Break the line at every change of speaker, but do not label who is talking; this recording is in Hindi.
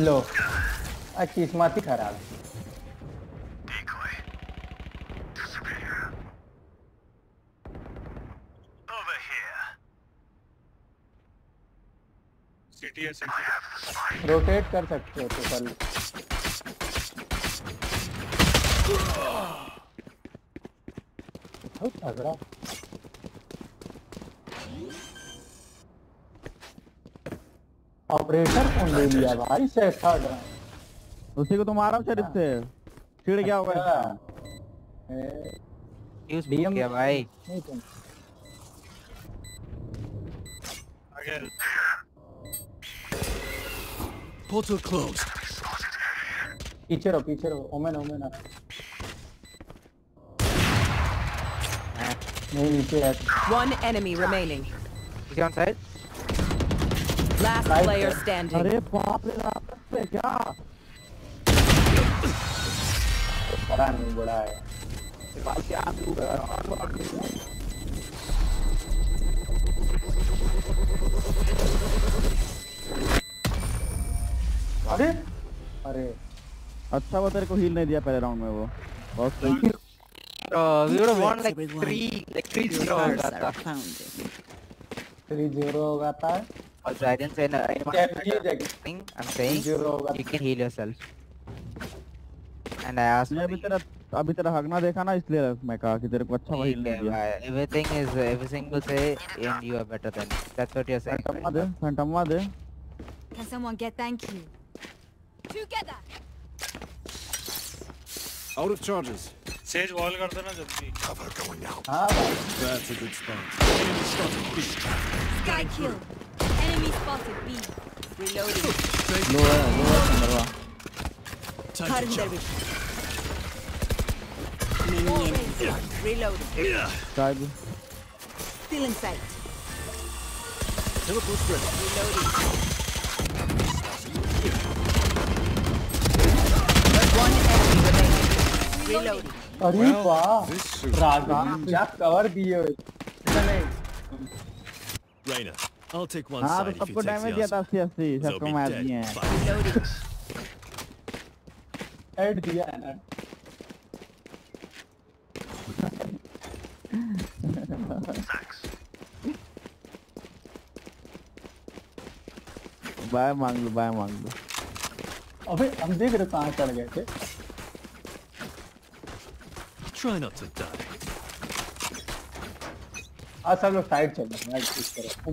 लो आ किस्मत ही खराब रोटेट कर सकते हो तो कल बहुत तगड़ा। ऑपरेटर कौन ले लिया भाई से थर्ड
उसी को तो मारा शरीफ से चिढ़ गया होगा।
यूज़
DM
किया भाई।
Again
Portal closed.
पीछे रहो पीछे रहो। ओमेन ओमेन आ। नहीं नीचे है
One enemy remaining.
Is on side
अच्छा वो तेरे को हील नहीं दिया पहले राउंड में वो। बहुत सही।
आह we want like three, like three zero होगा था।
थ्री ज़ीरो होगा था।
Also, I didn't say no, I didn't
Jackie,
want to say
Jackie.
nothing. I'm saying
zero होगा
you can heal yourself. And I asked
मैं
for
अभी
the
तेरा अभी तेरा हगना देखा ना इसलिए मैं कहा कि तेरे को अच्छा वो हील नहीं दिया
Everything is every single say, and you are better than. me. That's what you're saying.
Phantom
right?
They फैंटमा they
Can someone get thank you? Together!
Out of charges.
Sage wall कर देना जल्दी
Cover going out.
हाँ भाई
That's a good spot.
Sky kill! Enemy spotted B.
Reloading.
लो है लो है चंद्रवा
Time to jump.
Minion. Reloading.
शायद
Still in sight.
Teleport ready.
Reloading. One enemy remaining. Reloading.
अरे वाह
This suit.
राघव क्या कवर दिए हुए नहीं
Raina, I'll take one
हाँ तो
side if you
सबको
take
डैमेज
the
दिया था
other.
अस्सी अस्सी
They'll
सबको
be
मार
dead.
दिए हैं
Fine.
Reloading.
हेड दिया है ना
बाय मांग लो बाय मांग लो
अबे हम देख रहे कहाँ चढ़ गए थे
Try not to die.
सब साइड चल रहा है इस तरह।